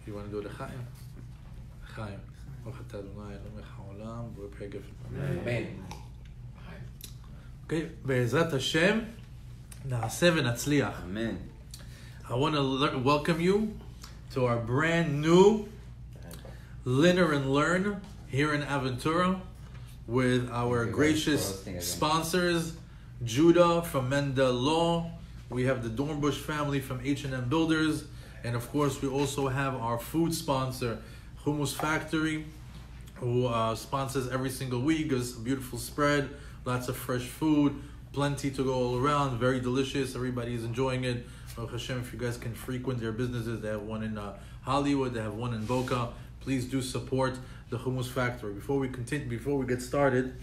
If you want to do the Chaim, Chaim. Amen. Okay, בעזרת השם, נעשה ונצליח. Amen. I want to welcome you to our brand new Linner and Learn here in Aventura with our gracious sponsors, Judah from Menda Law. We have the Dornbush family from H&M Builders. And of course, we also have our food sponsor, Hummus Factory, who uh, sponsors every single week. It's a beautiful spread, lots of fresh food, plenty to go all around, very delicious. Everybody is enjoying it. Hashem, if you guys can frequent their businesses, they have one in uh, Hollywood, they have one in Boca. Please do support the Hummus Factory. Before we continue, before we get started,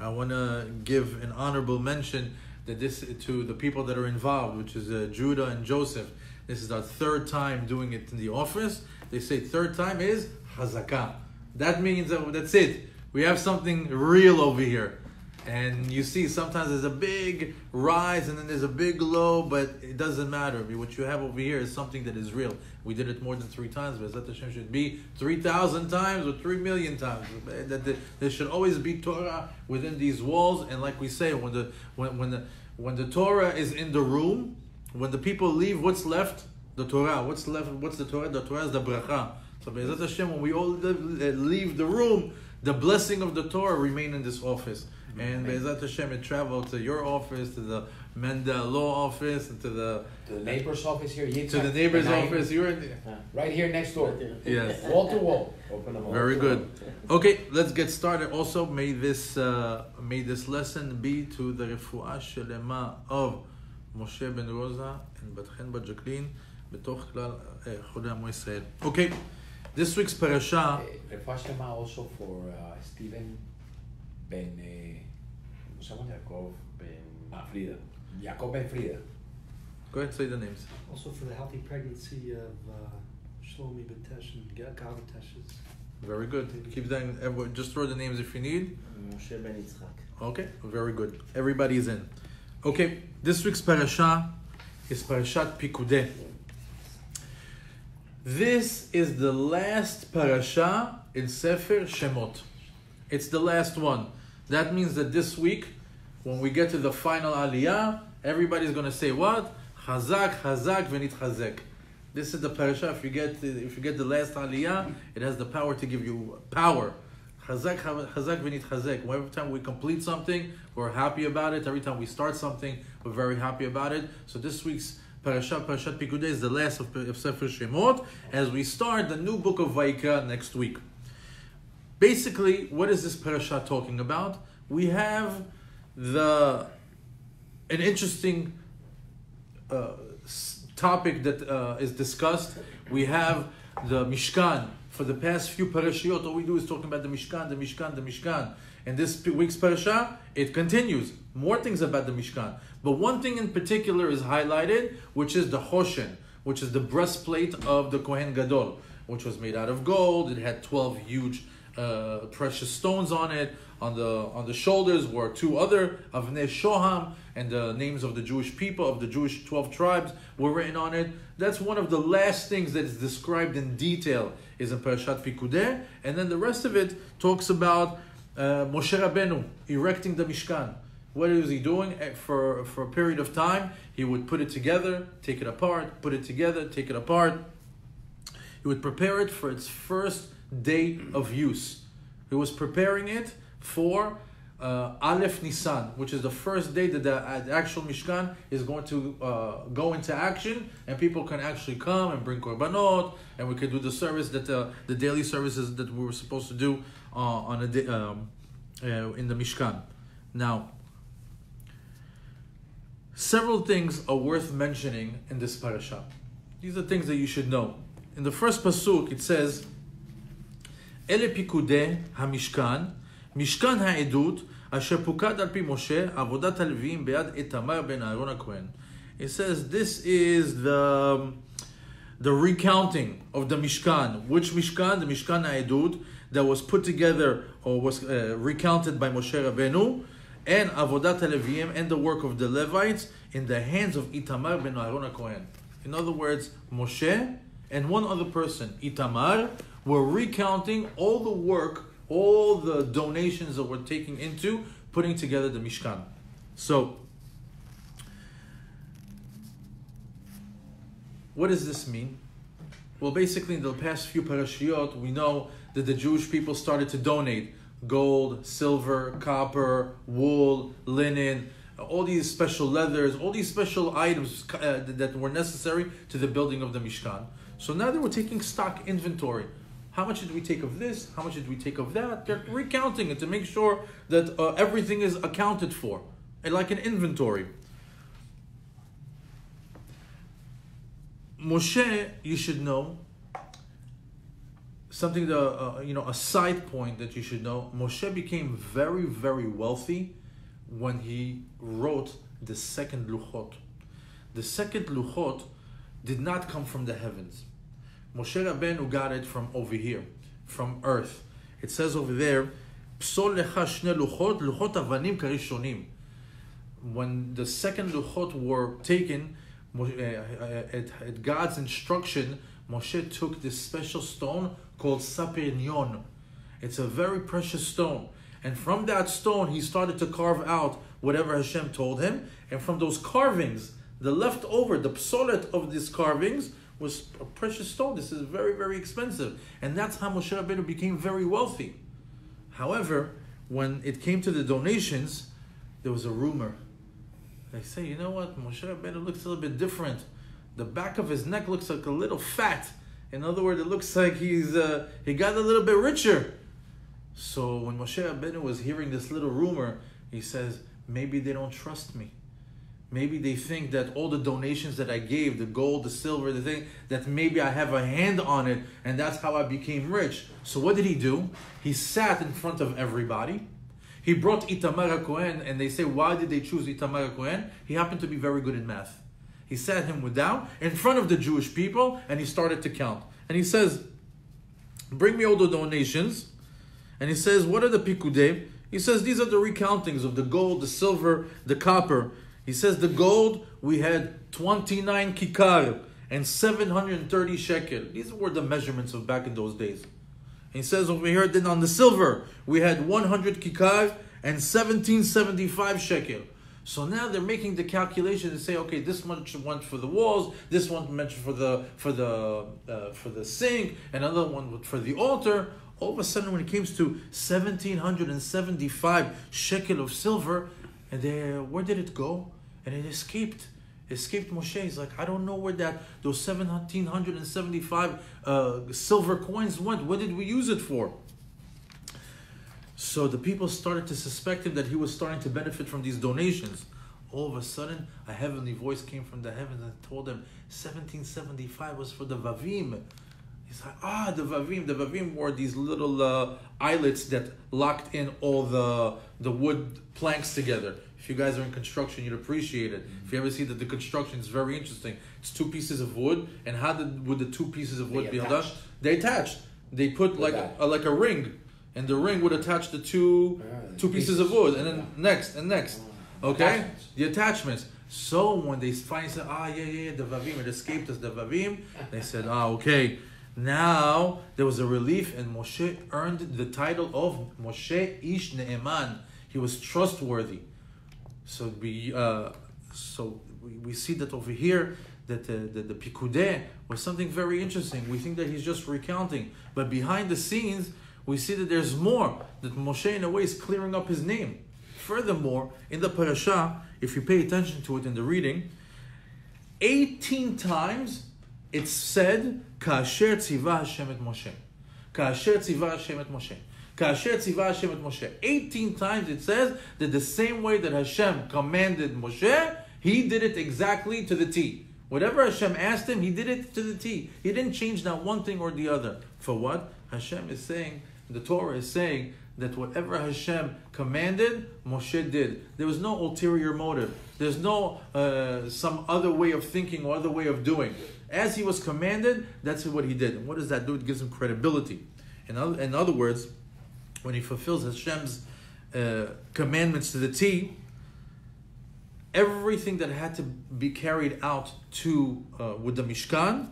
I want to give an honorable mention that this to the people that are involved, which is uh, Judah and Joseph. This is our third time doing it in the office. They say third time is Hazakah. That means that that's it. We have something real over here. And you see, sometimes there's a big rise and then there's a big low, but it doesn't matter. I mean, What you have over here is something that is real. We did it more than three times, but Zat Hashem should be 3,000 times or 3 million times. That that There should always be Torah within these walls. And like we say, when the, when, when the, when the Torah is in the room, when the people leave, what's left? The Torah. What's left? What's the Torah? The Torah is the bracha. So Be'ezat Hashem, when we all leave the room, the blessing of the Torah remain in this office. And Be'ezat Hashem, it traveled to your office, to the Menda law office, and to the To the neighbor's office here, Yitzhak. to the neighbor's and office. You're in Right here next door. Yes. Wall to wall. Open them all. Very good. Okay, let's get started. Also, may this uh, may this lesson be to the refuah shelema of Moshe ben Rosa and Batchen בת ג'קלין בתוך כלל אה, חולי עמו ישראל. Okay, this week's parasha. Eh, Refuah Shema also for uh, Stephen Ben. eh, ¿Cómo se llama? Yaakov ben Ah, Frida. Jacob Ben Frida. Go ahead, say the names. Also for the healthy pregnancy of uh, Shlomi Batesh and Ga- Gal Batesh's. Very good. Keep that. In, everyone- just throw the names if you need. Moshe ben Yitzchak. Okay, very good. Everybody's in. Okay, this week's parasha is Parashat Pikudei. This is the last parasha in Sefer Shemot. It's the last one. That means that this week, when we get to the final aliyah, everybody's going to say what? Chazak, Chazak, Venit Chazek. This is the parasha. If you get if you get the last aliyah, it has the power to give you power. Chazak, Chazak, Venit Chazek. Every time we complete something, we're happy about it. Every time we start something, we're very happy about it. So this week's parasha, Parashat Pikudei, is the last of, of Sefer Shemot, as we start the new book of Vaikra next week. Basically, what is this parasha talking about? We have the an interesting uh, topic that uh, is discussed. We have the Mishkan. For the past few parashiot, all we do is talking about the Mishkan, the Mishkan, the Mishkan. And this week's parasha, it continues. More things about the Mishkan. But one thing in particular is highlighted, which is the Hoshen, which is the breastplate of the Kohen Gadol, which was made out of gold. It had 12 huge uh, precious stones on it. On the on the shoulders were two other Avnei Shoham, and the names of the Jewish people of the Jewish twelve tribes were written on it. That's one of the last things that is described in detail is in Parashat Pikudei, and then the rest of it talks about uh, Moshe Rabbeinu erecting the Mishkan. What is he doing Eh, for for a period of time? He would put it together, take it apart, put it together, take it apart. He would prepare it for its first day of use. He was preparing it for uh, Aleph Nisan, which is the first day that the, uh, the actual Mishkan is going to uh, go into action, and people can actually come and bring korbanot, and we can do the service that uh, the daily services that we were supposed to do uh, on a day, um, uh, in the Mishkan. Now, several things are worth mentioning in this parasha. These are things that you should know. In the first pasuk, it says, "Ele pikudei hamishkan." משכן העדות, אשר פוקד על פי משה, עבודת הלוויים ביד איתמר בן אהרון הכהן. It says this is the, the recounting of the Mishkan. Which Mishkan? The Mishkan העדות that was put together or was uh, recounted by Moshe Rabbeinu and Avodat HaLeviim and the work of the Levites in the hands of Itamar ben Aaron HaKohen. In other words, Moshe and one other person, Itamar, were recounting all the work, all the donations that we're taking into putting together the Mishkan. So, what does this mean? Well, basically, in the past few parashiyot, we know that the Jewish people started to donate gold, silver, copper, wool, linen, all these special leathers, all these special items uh, that were necessary to the building of the Mishkan. So now they were taking stock inventory. How much did we take of this? How much did we take of that? They're recounting it to make sure that uh, everything is accounted for, and like an inventory. Moshe, you should know something that uh, you know a side point that you should know. Moshe became very very wealthy when he wrote the second luchot. The second luchot did not come from the heavens. Moshe Rabbeinu got it from over here, from earth. It says over there, "Psol lecha shne luchot, luchot avanim karishonim." When the second luchot were taken, uh, at, at God's instruction, Moshe took this special stone called Sapir It's a very precious stone. And from that stone, he started to carve out whatever Hashem told him. And from those carvings, the leftover, the psolet of these carvings, was a precious stone. This is very, very expensive. And that's how Moshe Rabbeinu became very wealthy. However, when it came to the donations, there was a rumor they say, you know what, Moshe Rabbeinu looks a little bit different. The back of his neck looks like a little fat. In other words, it looks like he's uh, he got a little bit richer. So when Moshe Rabbeinu was hearing this little rumor, he says, maybe they don't trust me. Maybe they think that all the donations that I gave, the gold, the silver, the thing, that maybe I have a hand on it, and that's how I became rich. So what did he do? He sat in front of everybody he brought Itamar Cohen, and they say, why did they choose Itamar Cohen? He happened to be very good in math. He sat him down in front of the Jewish people, and he started to count. And he says, bring me all the donations. And he says, what are the pikudei? He says, these are the recountings of the gold, the silver, the copper. He says, the gold, we had 29 kikar and 730 shekel. These were the measurements of back in those days. He says over here, then on the silver, we had 100 kikar and 1775 shekel. So now they're making the calculation and say, okay, this much went for the walls, this one meant for the for the uh, for the sink, another one for the altar. All of a sudden, when it comes to 1775 shekel of silver, and where did it go? And it escaped escaped Moshe. He's like, I don't know where that those 1775 uh, silver coins went. What did we use it for? So the people started to suspect him that he was starting to benefit from these donations. All of a sudden, a heavenly voice came from the heavens and told him 1775 was for the Vavim. He's like, ah, the Vavim. The Vavim were these little uh, eyelets that locked in all the, the wood planks together. If you guys are in construction, you'd appreciate it. If you ever see that the construction is very interesting, it's two pieces of wood, and how did, would the two pieces of wood they be attached. done? They attached. They put like a, like a ring, and the ring would attach the two Ah, two pieces of wood, and then next and next. Okay, Attachments. the attachments. So when they finally said, ah, yeah, yeah, yeah, the Vavim, it escaped us, the Vavim, they said, ah, okay. Now there was a relief, and Moshe earned the title of Moshe Ish Ne'eman. He was trustworthy. So we, uh, so we, see that over here that the, the, the Pikudei was something very interesting. We think that he's just recounting, but behind the scenes, we see that there's more. That Moshe, in a way, is clearing up his name. Furthermore, in the parasha, if you pay attention to it in the reading, 18 times it's said, Kasher tziva Hashem et Moshe. Kasher tziva Hashem et Moshe. Kasher tziva Hashem et Moshe. 18 times it says that the same way that Hashem commanded Moshe, he did it exactly to the T. Whatever Hashem asked him, he did it to the T. He didn't change not one thing or the other. For what? Hashem is saying, the Torah is saying that whatever Hashem commanded, Moshe did. There was no ulterior motive. There's no uh, some other way of thinking or other way of doing. As he was commanded, that's what he did. And what does that do? It gives him credibility. In other, in other words, when he fulfills Hashem's uh, commandments to the T, everything that had to be carried out to uh, with the Mishkan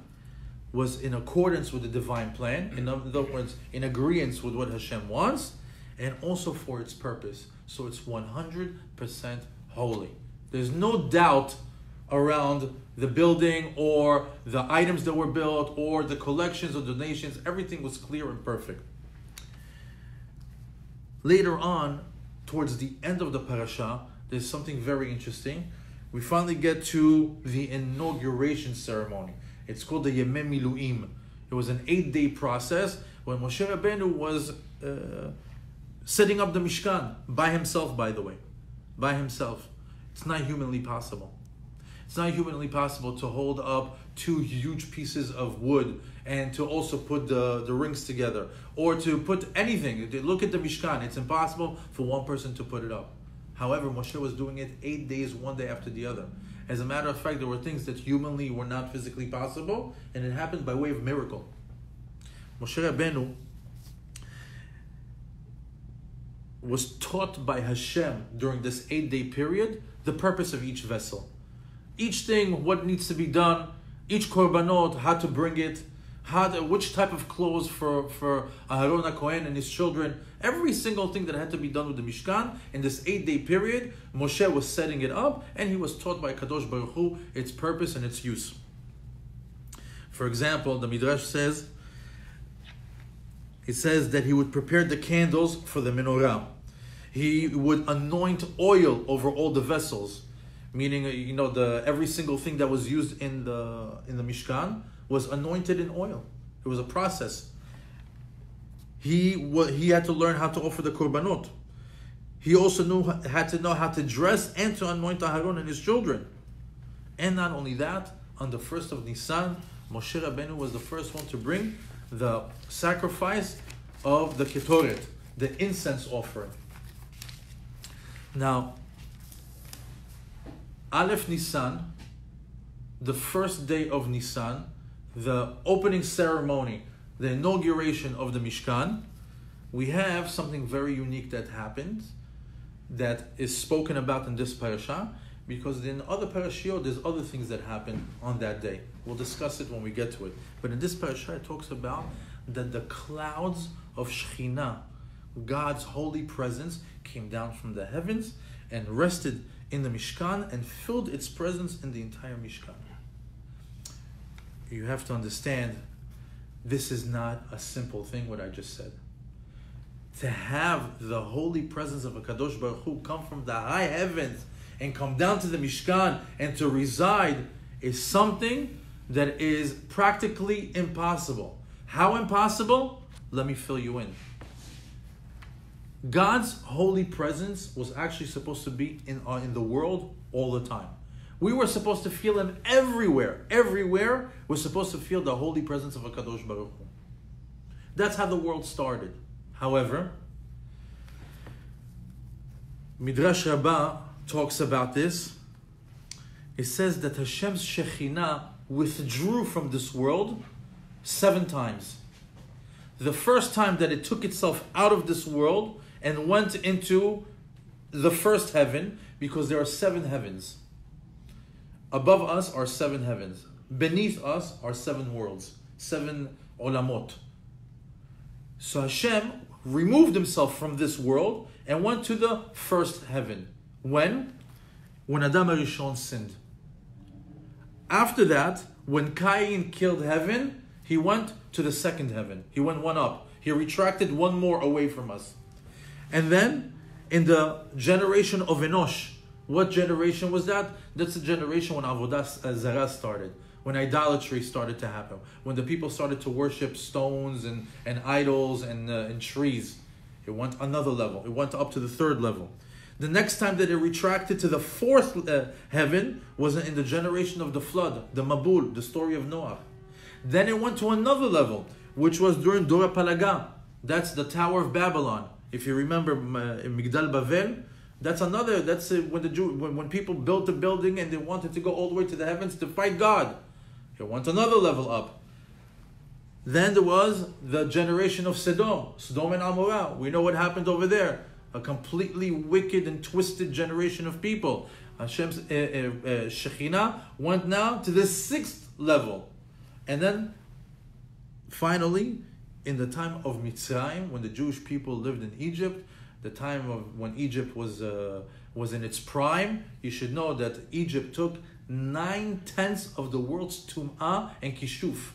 was in accordance with the divine plan. In other words, in agreement with what Hashem wants, and also for its purpose. So it's 100% holy. There's no doubt around the building or the items that were built or the collections or donations. Everything was clear and perfect. Later on, towards the end of the parasha, there's something very interesting. We finally get to the inauguration ceremony. It's called the Yemei Miluim. It was an eight-day process when Moshe Rabbeinu was uh, setting up the Mishkan by himself, by the way, by himself. It's not humanly possible. It's not humanly possible to hold up two huge pieces of wood and to also put the, the rings together or to put anything. Look at the Mishkan. It's impossible for one person to put it up. However, Moshe was doing it eight days, one day after the other. As a matter of fact, there were things that humanly were not physically possible, and it happened by way of miracle. Moshe Rabbeinu was taught by Hashem during this eight day period the purpose of each vessel. Each thing, what needs to be done, each korbanot, how to bring it, how to, which type of clothes for, for Aharon Kohen and his children. Every single thing that had to be done with the Mishkan in this eight day period, Moshe was setting it up and he was taught by Kadosh Baruch Hu its purpose and its use. For example, the Midrash says, it says that he would prepare the candles for the menorah. He would anoint oil over all the vessels, meaning uh, you know the every single thing that was used in the in the Mishkan was anointed in oil. It was a process. He was he had to learn how to offer the korbanot. He also knew had to know how to dress and to anoint Aharon and his children. And not only that, on the first of Nisan, Moshe Rabbeinu was the first one to bring the sacrifice of the ketoret, the incense offering. Now, Aleph Nisan, the first day of Nisan, the opening ceremony, the inauguration of the Mishkan, we have something very unique that happened that is spoken about in this parasha because in other parashiot there's other things that happen on that day. We'll discuss it when we get to it. But in this parasha it talks about that the clouds of Shekhinah, God's holy presence, came down from the heavens and rested in the Mishkan and filled its presence in the entire Mishkan. You have to understand this is not a simple thing, what I just said. To have the holy presence of a Kadosh Baruch Hu come from the high heavens and come down to the Mishkan and to reside is something that is practically impossible. How impossible? Let me fill you in. God's holy presence was actually supposed to be in, uh, in the world all the time. We were supposed to feel Him everywhere. Everywhere, we're supposed to feel the holy presence of a Kadosh Baruch Hu. That's how the world started. However, Midrash Rabbah talks about this. It says that Hashem's Shekhinah withdrew from this world seven times. The first time that it took itself out of this world and went into the first heaven, because there are seven heavens. Above us are seven heavens. Beneath us are seven worlds, seven olamot. So Hashem removed himself from this world and went to the first heaven. When? When Adam Arishon sinned. After that, when Cain killed Hevel, he went to the second heaven. He went one up. He retracted one more away from us. And then, in the generation of Enosh, what generation was that? That's the generation when Avodah Zarah started, when idolatry started to happen, when the people started to worship stones and, and idols and, uh, and trees. It went another level. It went up to the third level. The next time that it retracted to the fourth uh, heaven was in the generation of the flood, the Mabul, the story of Noah. Then it went to another level, which was during Dura HaPalaga. That's the Tower of Babylon. If you remember uh, Migdal Bavel, that's another. That's uh, when the Jew, when, when people built the building and they wanted to go all the way to the heavens to fight God. It went another level up. Then there was the generation of Sodom, Sodom and Amorah. We know what happened over there. A completely wicked and twisted generation of people. Hashem's uh, uh, uh, Shekhinah went now to the sixth level. And then finally, in the time of Mitzrayim, when the Jewish people lived in Egypt, the time of when Egypt was uh, was in its prime, you should know that Egypt took nine tenths of the world's tum'ah and kishuf.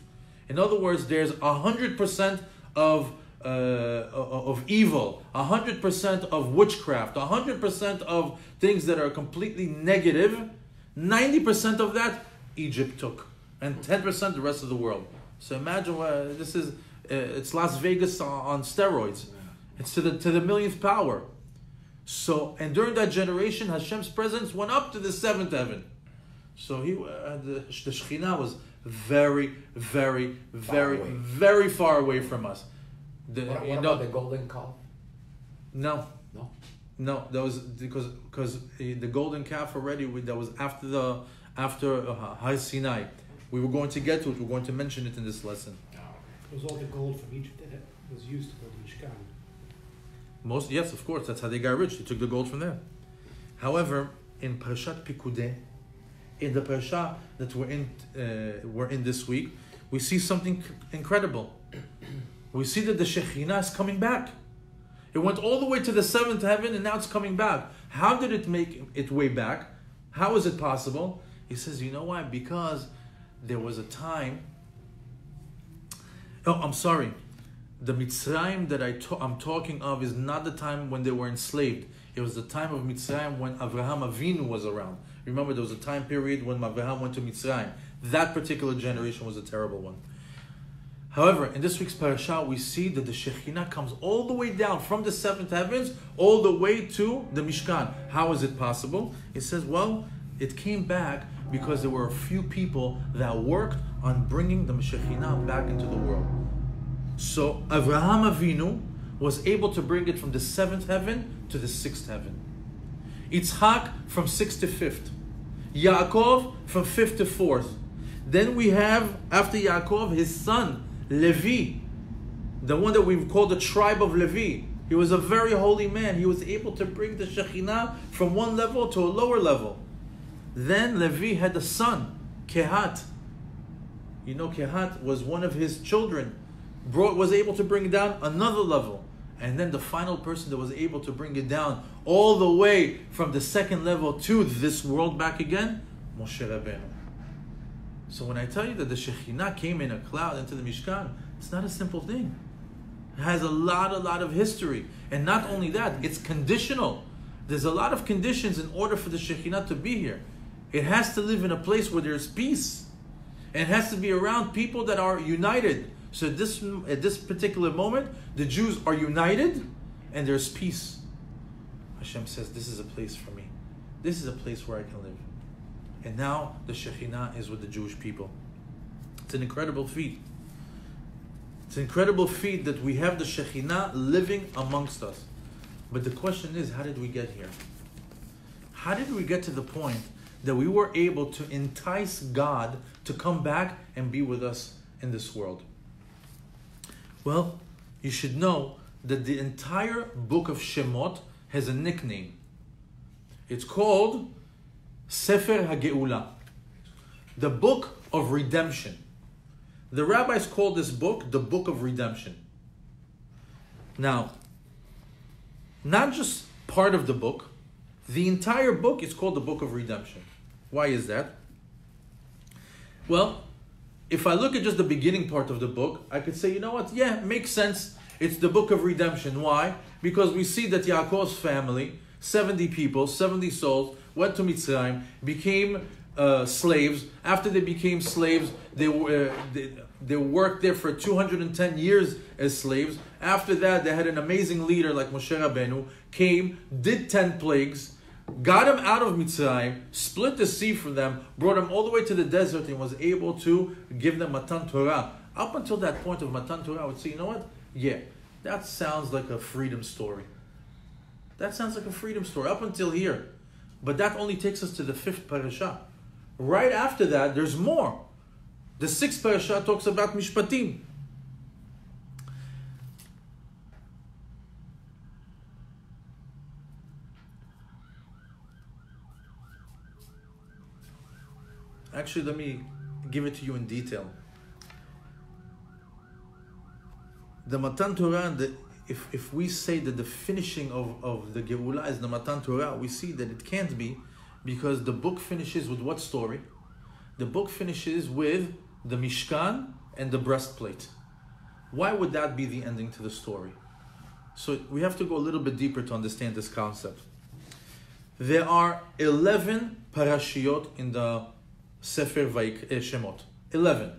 In other words, there's a hundred percent of uh, of evil, a hundred percent of witchcraft, a hundred percent of things that are completely negative. Ninety percent of that Egypt took, and ten percent the rest of the world. So imagine what this is. Uh, it's Las Vegas on, on steroids. It's to the to the millionth power. So and during that generation, Hashem's presence went up to the seventh heaven. So he uh, the, the Shekhinah was very, very, very, away. very far away from us. The, What, you know, about the golden calf? no, No. no, that was because because the golden calf already we, that was after the after uh, Har Sinai. We were going to get to it. We're going to mention it in this lesson. All the gold from Egypt that was used to build the Mishkan. Most yes, of course, that's how they got rich. They took the gold from there. However, in Parashat Pikudei, in the parasha that we're in, uh, we're in this week, we see something incredible. We see that the Shekhinah is coming back. It went all the way to the seventh heaven and now it's coming back. How did it make its way back? How is it possible? He says, you know why? Because there was a time. Oh, I'm sorry. The Mitzrayim that I ta- I'm talking of is not the time when they were enslaved. It was the time of Mitzrayim when Avraham Avinu was around. Remember, there was a time period when Avraham went to Mitzrayim. That particular generation was a terrible one. However, in this week's parasha, we see that the Shekhinah comes all the way down from the seventh heavens all the way to the Mishkan. How is it possible? It says, well, it came back because there were a few people that worked on bringing the Shekhinah back into the world. So Avraham Avinu was able to bring it from the seventh heaven to the sixth heaven. Yitzhak from sixth to fifth. Yaakov from fifth to fourth. Then we have, after Yaakov, his son, Levi, the one that we've called the tribe of Levi. He was a very holy man. He was able to bring the Shekhinah from one level to a lower level. Then Levi had a son, Kehat. You know, Kehat was one of his children, brought, was able to bring down another level. And then the final person that was able to bring it down all the way from the second level to this world back again, Moshe Rabbeinu. So when I tell you that the Shekhinah came in a cloud into the Mishkan, it's not a simple thing. It has a lot, a lot of history. And not only that, it's conditional. There's a lot of conditions in order for the Shekhinah to be here. It has to live in a place where there's peace. And it has to be around people that are united. So at this, at this particular moment, the Jews are united and there's peace. Hashem says, This is a place for me. This is a place where I can live. And now the Shekhinah is with the Jewish people. It's an incredible feat. It's an incredible feat that we have the Shekhinah living amongst us. But the question is, how did we get here? How did we get to the point that we were able to entice God to come back and be with us in this world? Well, you should know that the entire book of Shemot has a nickname. It's called Sefer HaGeula, the book of redemption. The rabbis call this book the book of redemption. Now, not just part of the book, the entire book is called the book of redemption. Why is that? Well, if I look at just the beginning part of the book, I could say, you know what? Yeah, makes sense. It's the book of redemption. Why? Because we see that Yaakov's family, 70 people, 70 souls, went to Mitzrayim, became uh, slaves. After they became slaves, they, uh, they, they worked there for 210 years as slaves. After that, they had an amazing leader like Moshe Rabbeinu, came, did 10 plagues, got him out of Mitzrayim, split the sea for them, brought them all the way to the desert, and was able to give them Matan Torah. Up until that point of Matan Torah, I would say, you know what? Yeah, that sounds like a freedom story. That sounds like a freedom story up until here. But that only takes us to the fifth parasha. Right after that, there's more. The sixth parasha talks about Mishpatim. Actually, let me give it to you in detail. the Matan Torah, the, if, if we say that the finishing of, of the Geulah is the Matan Torah, we see that it can't be because the book finishes with what story? The book finishes with the Mishkan and the breastplate. Why would that be the ending to the story? So we have to go a little bit deeper to understand this concept. There are 11 parashiot in the Sefer eh, Shemot. 11.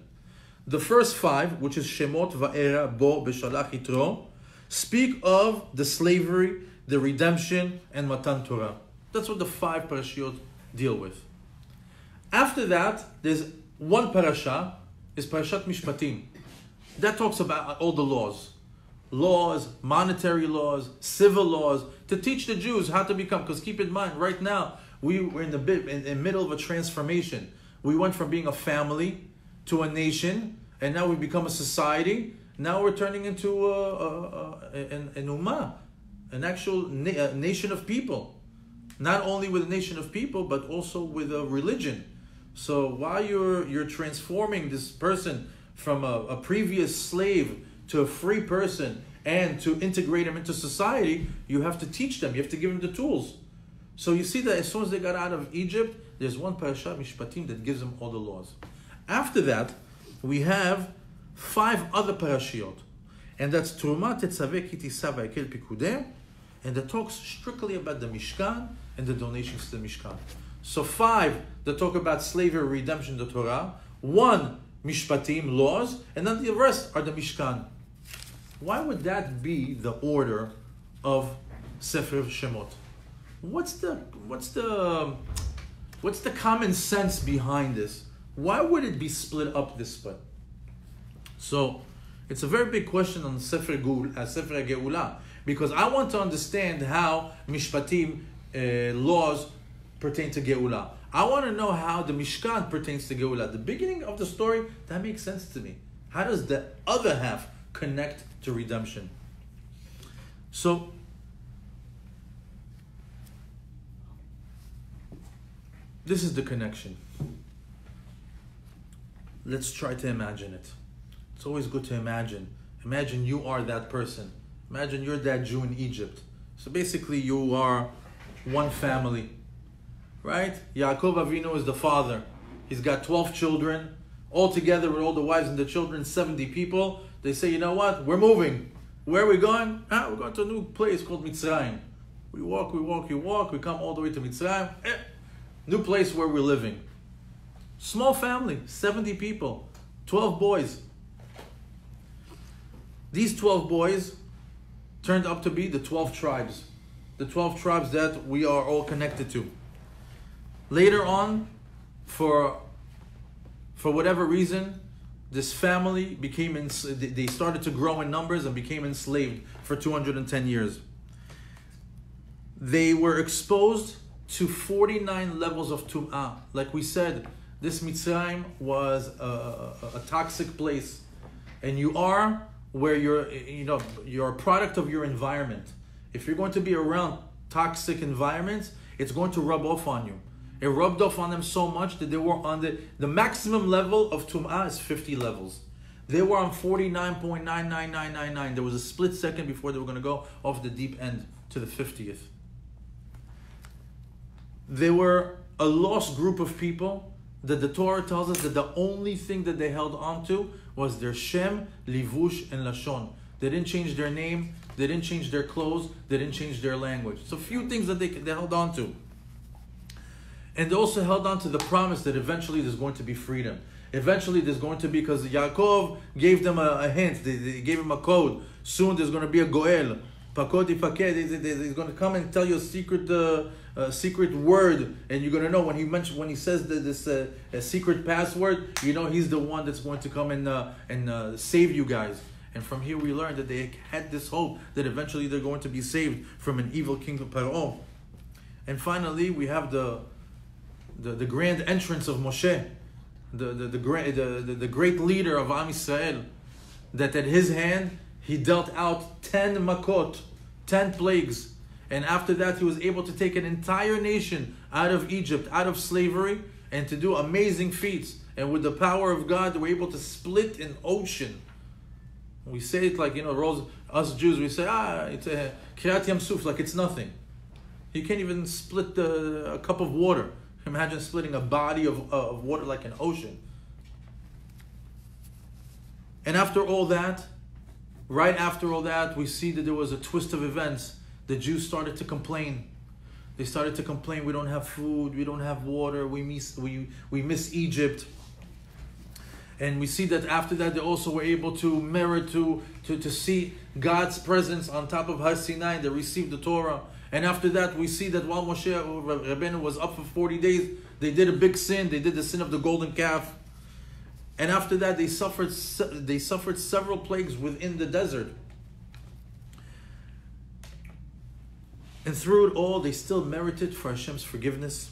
The first five, which is Shemot, Va'era, Bo, Beshalach, Yitro, speak of the slavery, the redemption, and Matan Torah. That's what the five parashiot deal with. After that, there's one parasha, is Parashat Mishpatim. That talks about all the laws. Laws, monetary laws, civil laws, to teach the Jews how to become. Because keep in mind, right now, we were in the bit in the middle of a transformation. We went from being a family to a nation, and now we become a society. Now we're turning into a, a, a, an, an ummah, an actual na- nation of people. Not only with a nation of people, but also with a religion. So while you're you're transforming this person from a, a previous slave to a free person and to integrate them into society, you have to teach them. You have to give them the tools. So you see that as soon as they got out of Egypt, there's one parasha Mishpatim that gives them all the laws. After that, we have five other parashiot, and that's Truma Tetzaveh Kitisa Vayakhel Pikudei, and that talks strictly about the Mishkan and the donations to the Mishkan. So five that talk about slavery, redemption, the Torah. One Mishpatim laws, and then the rest are the Mishkan. Why would that be the order of Sefer Shemot? What's the what's the what's the common sense behind this? Why would it be split up this way? So it's a very big question on Sefer Gul, uh, Sefer Geulah because I want to understand how Mishpatim uh, laws pertain to Geulah. I want to know how the Mishkan pertains to Geulah. The beginning of the story, that makes sense to me. How does the other half connect to redemption? So, this is the connection. Let's try to imagine it. It's always good to imagine. Imagine you are that person. Imagine you're that Jew in Egypt. So basically, you are one family right? Yaakov Avinu is the father. He's got 12 children, all together with all the wives and the children, 70 people. They say, you know what? We're moving. Where are we going? Ah, we're going to a new place called Mitzrayim. We walk, we walk, we walk, we come all the way to Mitzrayim. Eh, new place where we're living. Small family, 70 people, 12 boys. These 12 boys turned up to be the 12 tribes. The 12 tribes that we are all connected to. Later on, for for whatever reason, this family became they started to grow in numbers and became enslaved for 210 years. They were exposed to 49 levels of tum'ah. Like we said, this Mitzrayim was a, a, a toxic place, and you are where you're you know you're a product of your environment. If you're going to be around toxic environments, it's going to rub off on you. It rubbed off on them so much that they were on the, the maximum level of Tum'ah is 50 levels. They were on 49.99999. There was a split second before they were going to go off the deep end to the 50th. They were a lost group of people that the Torah tells us that the only thing that they held on to was their Shem, Livush, and Lashon. They didn't change their name, they didn't change their clothes, they didn't change their language. So few things that they, they held on to. And they also held on to the promise that eventually there's going to be freedom. Eventually there's going to be, because Yaakov gave them a, a hint, they, they, gave him a code. Soon there's going to be a Goel. Pakodi Paked, he's going to come and tell you a secret uh, secret word, and you're going to know when he mentioned when he says the, this uh, secret password, you know he's the one that's going to come and uh, and uh, save you guys. And from here we learn that they had this hope that eventually they're going to be saved from an evil king of Paro. And finally, we have the the, the grand entrance of Moshe, the, the, the, great, the, the, the great leader of Am Yisrael, that at his hand he dealt out 10 makot, 10 plagues. And after that, he was able to take an entire nation out of Egypt, out of slavery, and to do amazing feats. And with the power of God, they were able to split an ocean. We say it like, you know, Rose, us Jews, we say, ah, it's a Kriat Yam Suf, like it's nothing. You can't even split the, a cup of water. Imagine splitting a body of, uh, of water like an ocean. And after all that, right after all that, we see that there was a twist of events. The Jews started to complain. They started to complain, we don't have food, we don't have water, we miss, we, we miss Egypt. And we see that after that, they also were able to merit to, to, to see God's presence on top of Har Sinai. They received the Torah. And after that, we see that while Moshe uh, Rabbeinu was up for 40 days, they did a big sin. They did the sin of the golden calf. And after that, they suffered, they suffered several plagues within the desert. And through it all, they still merited for Hashem's forgiveness.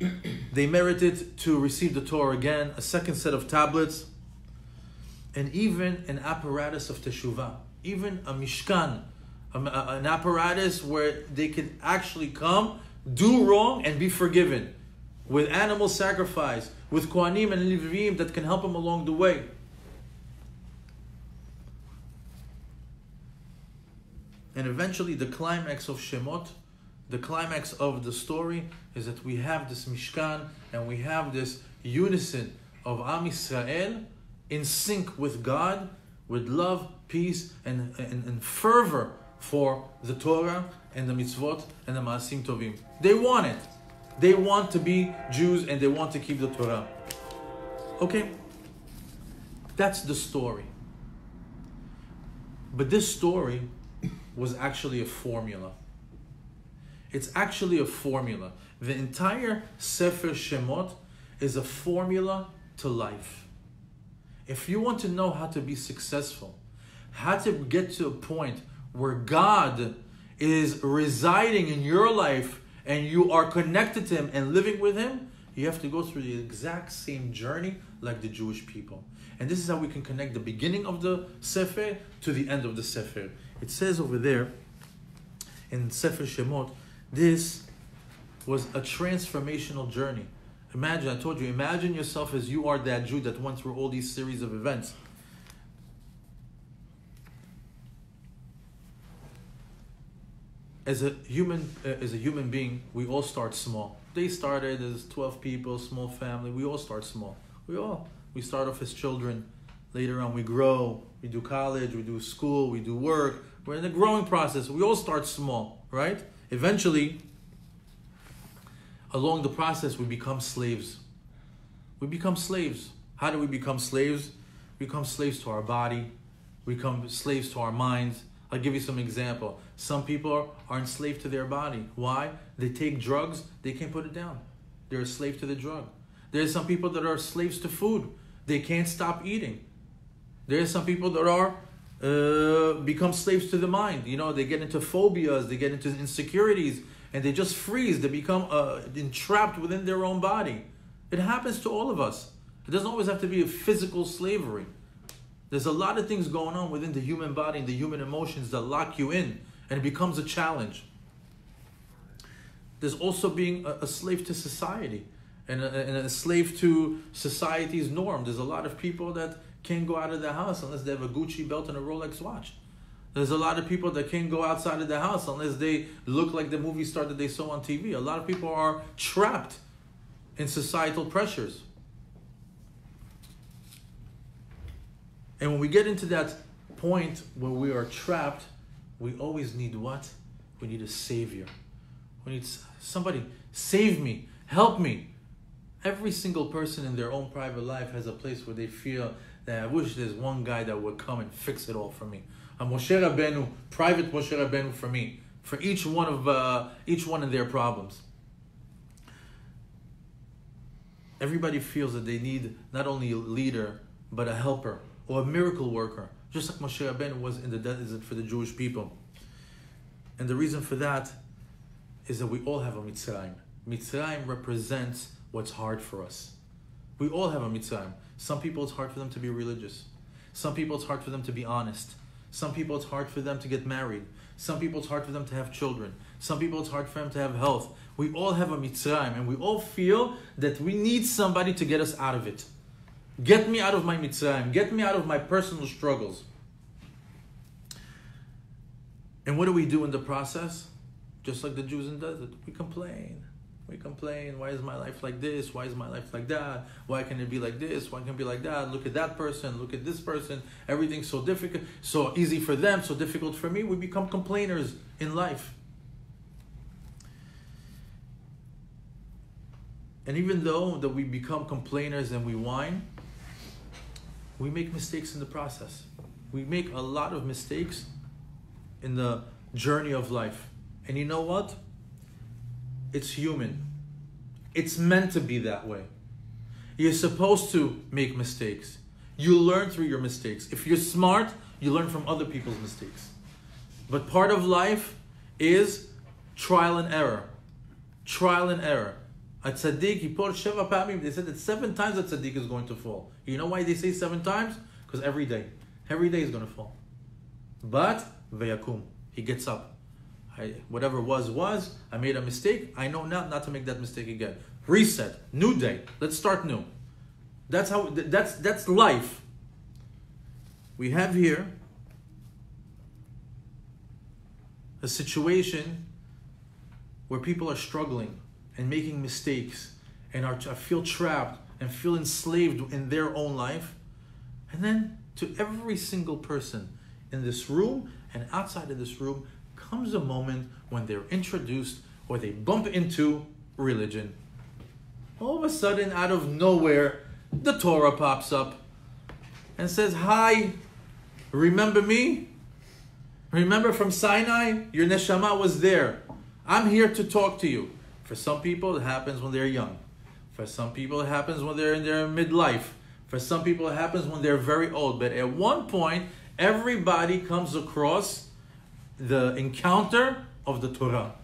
they merited to receive the Torah again, a second set of tablets, and even an apparatus of teshuvah, even a mishkan, an apparatus where they could actually come, do wrong, and be forgiven, with animal sacrifice, with kohanim and levim that can help them along the way. And eventually, the climax of Shemot, the climax of the story, is that we have this Mishkan and we have this unison of Am Yisrael in sync with God, with love, peace, and, and, and fervor for the Torah and the mitzvot and the Maasim Tovim. They want it. They want to be Jews and they want to keep the Torah. Okay? That's the story. But this story was actually a formula. It's actually a formula. The entire Sefer Shemot is a formula to life. If you want to know how to be successful, how to get to a point where God is residing in your life and you are connected to Him and living with Him, you have to go through the exact same journey like the Jewish people. And this is how we can connect the beginning of the Sefer to the end of the Sefer. It says over there in Sefer Shemot, this was a transformational journey. Imagine, I told you, imagine yourself as you are that Jew that went through all these series of events. As a human, uh, as a human being, we all start small. They started as twelve people, small family. We all start small. We all we start off as children. Later on, we grow. We do college. We do school. We do work. We're in the growing process. We all start small, right? Eventually, along the process, we become slaves. We become slaves. How do we become slaves? We become slaves to our body. We become slaves to our minds. I'll give you some example. Some people are enslaved to their body. Why? They take drugs, they can't put it down. They're a slave to the drug. There's some people that are slaves to food. They can't stop eating. There's some people that are uh, become slaves to the mind. You know, they get into phobias, they get into insecurities, and they just freeze. They become uh, entrapped within their own body. It happens to all of us. It doesn't always have to be a physical slavery. There's a lot of things going on within the human body and the human emotions that lock you in, and it becomes a challenge. There's also being a, a slave to society and a, and a slave to society's norm. There's a lot of people that can't go out of the house unless they have a Gucci belt and a Rolex watch. There's a lot of people that can't go outside of the house unless they look like the movie star that they saw on TV. A lot of people are trapped in societal pressures. And when we get into that point where we are trapped, we always need what? We need a savior. We need somebody, save me, help me. Every single person in their own private life has a place where they feel that I wish there's one guy that would come and fix it all for me. A Moshe Rabbeinu, private Moshe Rabbeinu for me, for each one of uh, each one of their problems. Everybody feels that they need not only a leader but a helper or a miracle worker, just like Moshe Rabbeinu was in the desert for the Jewish people. And the reason for that is that we all have a Mitzrayim. Mitzrayim represents what's hard for us. We all have a Mitzrayim. Some people it's hard for them to be religious. Some people it's hard for them to be honest. Some people it's hard for them to get married. Some people it's hard for them to have children. Some people it's hard for them to have health. We all have a Mitzrayim and we all feel that we need somebody to get us out of it. Get me out of my Mitzrayim. Get me out of my personal struggles. And what do we do in the process? Just like the Jews in the desert, we complain. We complain, why is my life like this? Why is my life like that? Why can it be like this? Why can it be like that? Look at that person, look at this person. Everything's so difficult, so easy for them, so difficult for me. We become complainers in life. And even though that we become complainers and we whine, we make mistakes in the process. We make a lot of mistakes in the journey of life. And you know what? It's human. It's meant to be that way. You're supposed to make mistakes. You learn through your mistakes. If you're smart, you learn from other people's mistakes. But part of life is trial and error. Trial and error. A tzaddik, he put sheva pamim. They said that seven times a tzaddik is going to fall. You know why they say seven times? Because every day, every day is going to fall. But veyakum, he gets up. I, whatever was was. I made a mistake. I know now not to make that mistake again. Reset, new day. Let's start new. That's how. That's that's life. We have here a situation where people are struggling and making mistakes and are feel trapped and feel enslaved in their own life. And then to every single person in this room and outside of this room, comes a moment when they're introduced or they bump into religion. All of a sudden, out of nowhere, the Torah pops up and says, Hi, remember me? Remember from Sinai? Your neshama was there. I'm here to talk to you. For some people, it happens when they're young. For some people, it happens when they're in their midlife. For some people, it happens when they're very old. But at one point, everybody comes across the encounter of the Torah.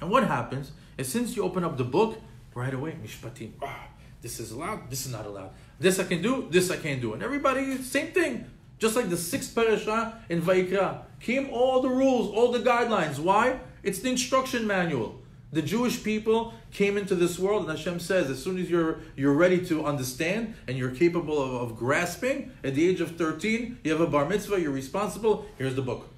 And what happens is since you open up the book, right away, Mishpatim. Ah, this is allowed, this is not allowed. This I can do, this I can't do. And everybody, same thing. Just like the sixth parasha in Vaikra, came all the rules, all the guidelines. Why? It's the instruction manual. The Jewish people came into this world, and Hashem says, as soon as you're you're ready to understand and you're capable of, of grasping, at the age of 13, you have a bar mitzvah, you're responsible, here's the book.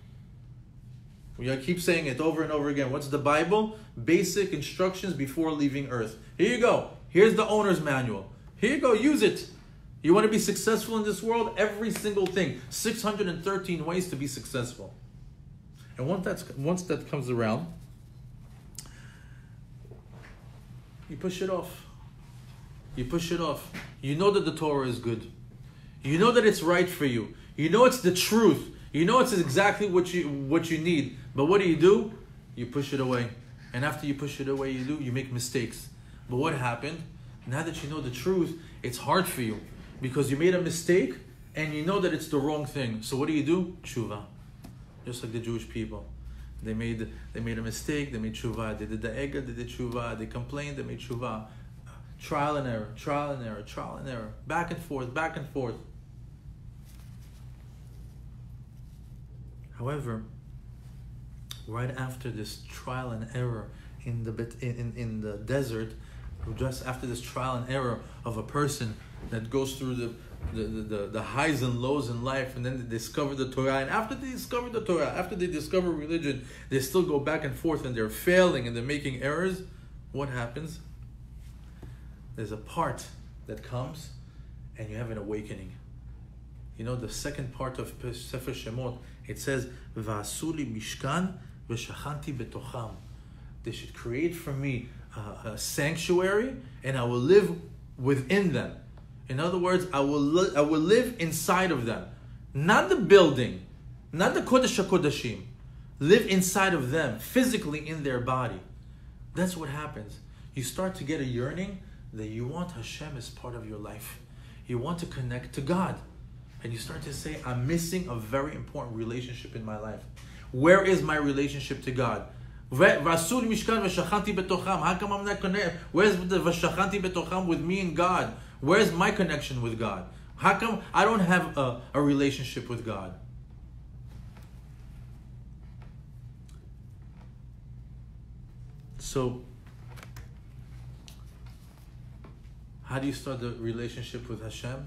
We keep saying it over and over again. What's the Bible? Basic instructions before leaving earth. Here you go. Here's the owner's manual. Here you go. Use it. You want to be successful in this world? Every single thing. 613 ways to be successful. And once, that's, once that comes around, you push it off. You push it off. You know that the Torah is good. You know that it's right for you. You know it's the truth. You know it's exactly what you what you need. But what do you do? You push it away. And after you push it away, you do, you make mistakes. But what happened? Now that you know the truth, it's hard for you because you made a mistake and you know that it's the wrong thing. So what do you do? Tshuva. Just like the Jewish people. They made they made a mistake, they made tshuva, they did the ega, they did tshuva, they complained, they made tshuva. Trial and error, trial and error, trial and error. Back and forth, back and forth. However, right after this trial and error in the in, in the desert, just after this trial and error of a person that goes through the the, the, the highs and lows in life and then they discover the Torah and after they discover the Torah, after they discover religion, they still go back and forth and they're failing and they're making errors. What happens? There's a part that comes and you have an awakening. You know, the second part of Sefer Shemot, it says, V'asuli mishkan v'shachanti betocham. They should create for me a, a, sanctuary and I will live within them. In other words, I will, li- I will live inside of them. Not the building, not the Kodesh HaKodashim. Live inside of them, physically in their body. That's what happens. You start to get a yearning that you want Hashem as part of your life. You want to connect to God and you start to say, I'm missing a very important relationship in my life. Where is my relationship to God? Where's the Vashachanti betocham with me and God? Where's my connection with God? How come I don't have a, a relationship with God? So, how do you start the relationship with Hashem?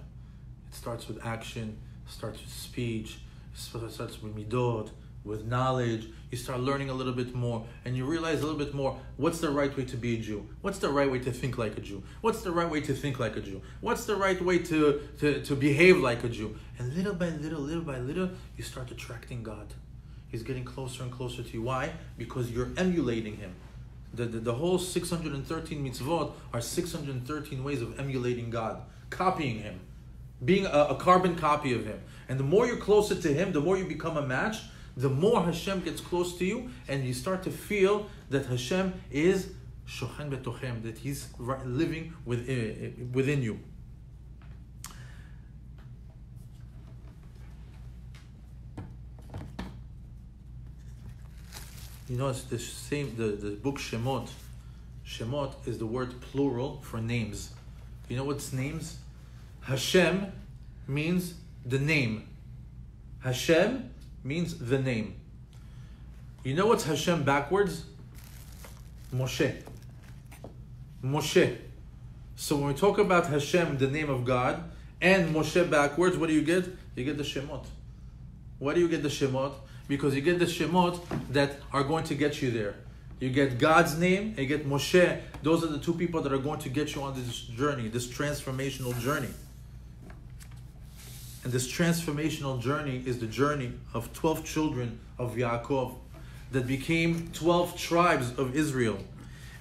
It starts with action, starts with speech, starts with midot, with knowledge. You start learning a little bit more, and you realize a little bit more what's the right way to be a Jew? What's the right way to think like a Jew? What's the right way to think like a Jew? What's the right way to, to, to behave like a Jew? And little by little, little by little, you start attracting God. He's getting closer and closer to you. Why? Because you're emulating Him. The, the, the whole 613 mitzvot are 613 ways of emulating God, copying Him, being a, a carbon copy of Him. And the more you're closer to Him, the more you become a match, the more Hashem gets close to you, and you start to feel that Hashem is shochen betochem, that He's living within, eh, eh, within you. You know, it's the same, the, the book Shemot. Shemot is the word plural for names. You know what's names? Hashem means the name. Hashem means the name. You know what's Hashem backwards? Moshe. Moshe. So when we talk about Hashem, the name of God, and Moshe backwards, what do you get? You get the Shemot. Why do you get the Shemot? because you get the Shemot that are going to get you there. You get God's name and you get Moshe. Those are the two people that are going to get you on this journey, this transformational journey. And this transformational journey is the journey of 12 children of Yaakov that became 12 tribes of Israel.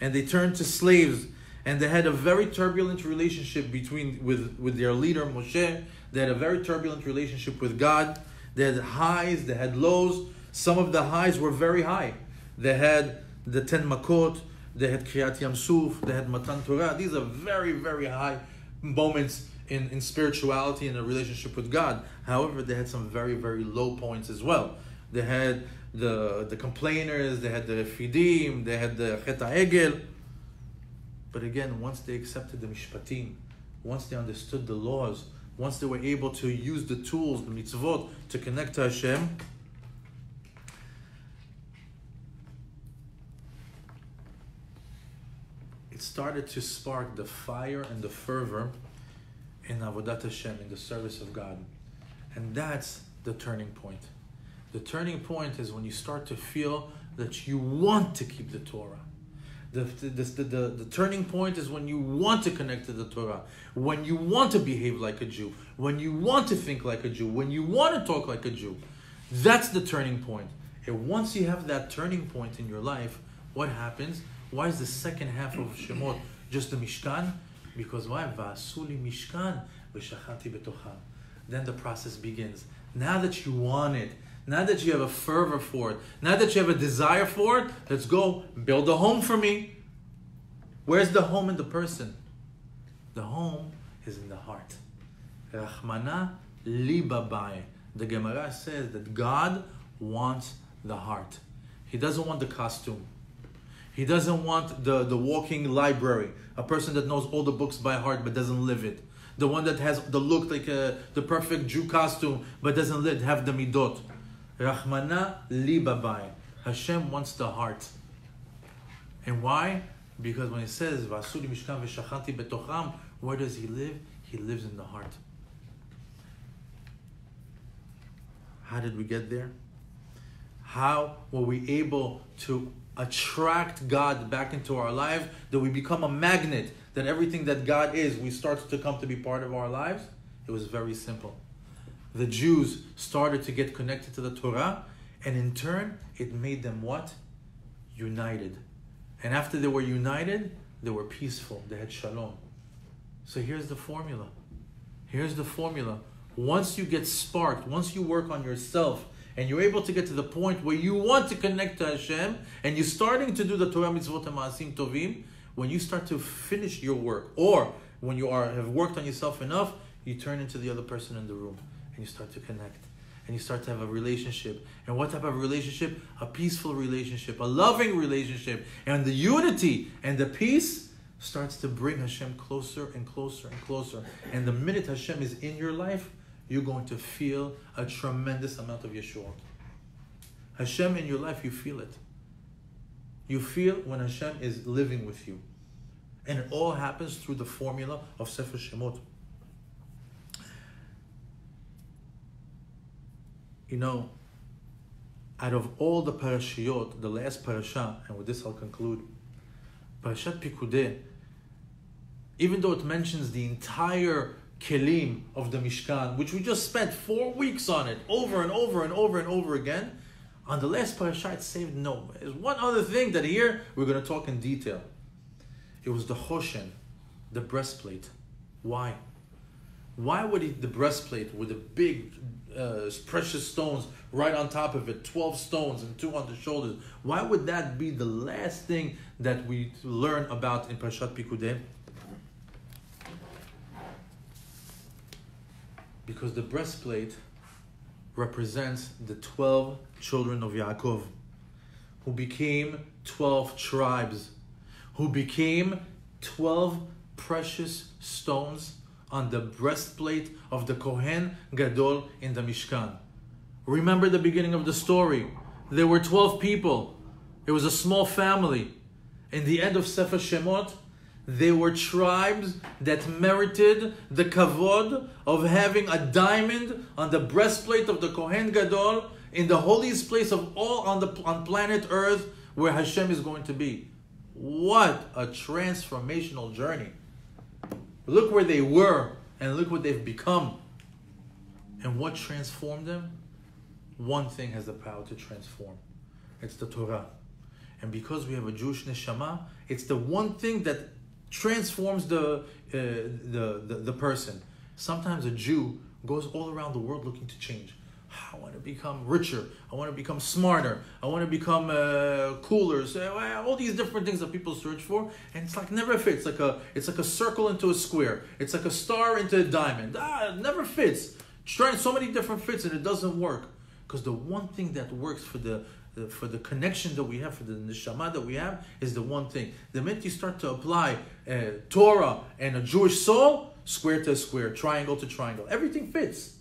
And they turned to slaves and they had a very turbulent relationship between with, with their leader Moshe. They had a very turbulent relationship with God. They had highs, they had lows. Some of the highs were very high. They had the Ten Makot, they had Kriat Yam Suf, they had Matan Torah. These are very, very high moments in, in spirituality and a relationship with God. However, they had some very, very low points as well. They had the the complainers, they had the Fidim, they had the Chet Egel. But again, once they accepted the Mishpatim, once they understood the laws, once they were able to use the tools, the mitzvot, to connect to Hashem, it started to spark the fire and the fervor in Avodat Hashem, in the service of God. And that's the turning point. The turning point is when you start to feel that you want to keep the Torah. The, the, the, the, the turning point is when you want to connect to the Torah, when you want to behave like a Jew, when you want to think like a Jew, when you want to talk like a Jew. That's the turning point. And once you have that turning point in your life, what happens? Why is the second half of Shemot just the Mishkan? Because why? Vasuli Mishkan v'shachati betocha. Then the process begins. Now that you want it, now that you have a fervor for it, now that you have a desire for it, let's go build a home for me. Where's the home in the person? The home is in the heart. Rachmana libabai. The Gemara says that God wants the heart. He doesn't want the costume. He doesn't want the, the walking library, a person that knows all the books by heart but doesn't live it. The one that has the look like a, the perfect Jew costume but doesn't live, have the midot. Rahmana libabai. Hashem wants the heart. And why? Because when he says Vasuli Mishkan v'shachanti betocham, where does he live? He lives in the heart. How did we get there? How were we able to attract God back into our lives? That we become a magnet, that everything that God is, we start to come to be part of our lives? It was very simple the Jews started to get connected to the Torah, and in turn, it made them what? United. And after they were united, they were peaceful. They had shalom. So here's the formula. Here's the formula. Once you get sparked, once you work on yourself, and you're able to get to the point where you want to connect to Hashem, and you're starting to do the Torah mitzvot and maasim tovim, when you start to finish your work, or when you are have worked on yourself enough, you turn into the other person in the room and you start to connect and you start to have a relationship. And what type of relationship? A peaceful relationship, a loving relationship. And the unity and the peace starts to bring Hashem closer and closer and closer. And the minute Hashem is in your life, you're going to feel a tremendous amount of Yeshua. Hashem in your life, you feel it. You feel when Hashem is living with you. And it all happens through the formula of Sefer Shemot. you know, out of all the parashiyot, the last parasha, and with this I'll conclude, Parashat Pikudei, even though it mentions the entire kelim of the Mishkan, which we just spent four weeks on it, over and over and over and over again, on the last parasha it saved no. There's one other thing that here we're going to talk in detail. It was the choshen, the breastplate. Why? Why would he, the breastplate with the big uh, precious stones right on top of it, 12 stones and two on the shoulders, why would that be the last thing that we learn about in Parashat Pikudei? Because the breastplate represents the 12 children of Yaakov, who became 12 tribes, who became 12 precious stones on the breastplate of the Kohen Gadol in the Mishkan. Remember the beginning of the story. There were 12 people. It was a small family. In the end of Sefer Shemot, they were tribes that merited the kavod of having a diamond on the breastplate of the Kohen Gadol in the holiest place of all on the on planet Earth where Hashem is going to be. What a transformational journey. Look where they were and look what they've become. And what transformed them? One thing has the power to transform. It's the Torah. And because we have a Jewish neshama, it's the one thing that transforms the, uh, the, the, the person. Sometimes a Jew goes all around the world looking to change. I want to become richer. I want to become smarter. I want to become uh, cooler. So, uh, all these different things that people search for, and it's like never fits. Like a, it's like a circle into a square. It's like a star into a diamond. Ah, it never fits. Trying so many different fits, and it doesn't work. Because the one thing that works for the for the connection that we have, for the neshama that we have, is the one thing. The minute you start to apply uh, Torah and a Jewish soul, square to square, triangle to triangle, everything fits.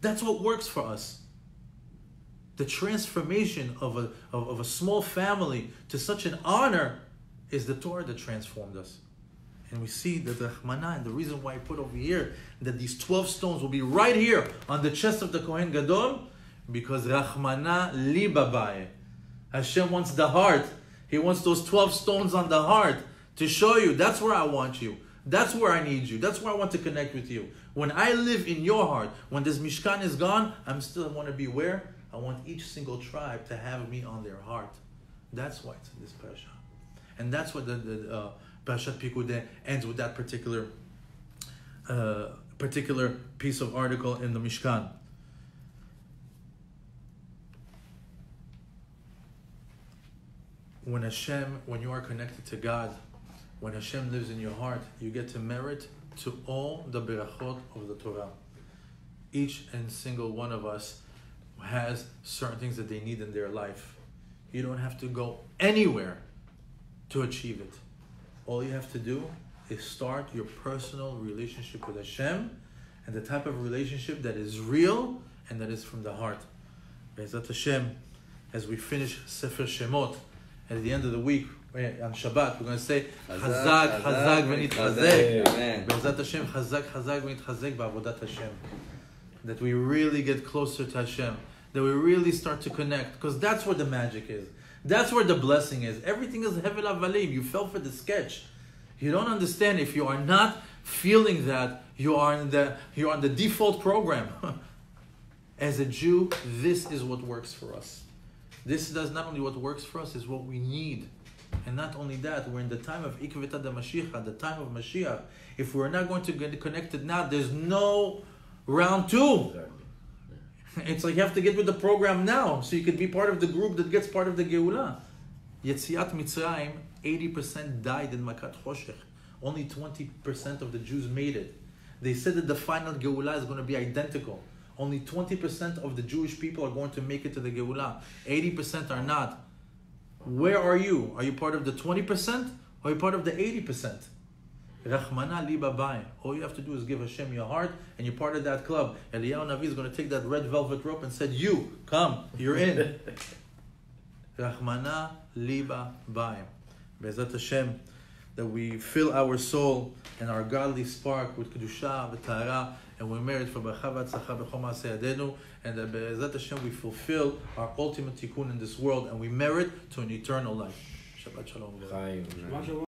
That's what works for us. The transformation of a, of, of a small family to such an honor is the Torah that transformed us. And we see that the Rahmana, and the reason why I put over here that these 12 stones will be right here on the chest of the Kohen Gadol, because Rahmana libabai. Hashem wants the heart. He wants those 12 stones on the heart to show you that's where I want you. That's where I need you. That's where I want to connect with you. When I live in your heart, when this Mishkan is gone, I'm still want to be where? I want each single tribe to have me on their heart. That's why it's in this parasha. And that's what the, the uh, Parashat Pikudei ends with that particular uh, particular piece of article in the Mishkan. When Hashem, when you are connected to God, when Hashem lives in your heart, you get to merit to all the berachot of the Torah. Each and single one of us has certain things that they need in their life. You don't have to go anywhere to achieve it. All you have to do is start your personal relationship with Hashem and the type of relationship that is real and that is from the heart. Be'ezat Hashem, as we finish Sefer Shemot, at the end of the week, eh, on Shabbat, we're going to say, Chazak, Chazak, v'nitchazek. Bezat Hashem, Chazak, Chazak, v'nitchazek ba'avodat Hashem. That we really get closer to Hashem. That we really start to connect. Because that's where the magic is. That's where the blessing is. Everything is hevel avalim. You fell for the sketch. You don't understand. If you are not feeling that, you are in the, you are on the default program. As a Jew, this is what works for us. This does not only what works for us, is what we need. And not only that, we're in the time of Ikvita the Mashiach, the time of Mashiach. If we're not going to get connected now, there's no round two. It's like you have to get with the program now, so you can be part of the group that gets part of the Geulah. Yetziat Mitzrayim, 80% died in Makat Choshech. Only 20% of the Jews made it. They said that the final Geulah is going to be identical. Only 20% of the Jewish people are going to make it to the Geulah. 80% are not. Where are you? Are you part of the 20% or are you part of the 80%? Rahmana li babai. All you have to do is give Hashem your heart and you're part of that club. Eliyahu Navi is going to take that red velvet rope and said, you, come, you're in. Rahmana li babai. Bezat Hashem, that we fill our soul and our godly spark with Kedusha, V'tara, and we're married for Bracha V'Atzlacha B'chom and that Be'ezat Hashem we fulfill our ultimate tikkun in this world and we merit to an eternal life. Shabbat Shalom. Chaim. Shabbat shalom.